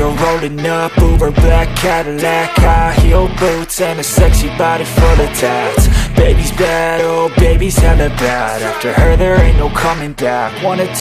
you're rolling up Uber black Cadillac High heel boots and a sexy body full of tats. Baby's bad, oh baby's hella bad. After her there ain't no coming back. Wanna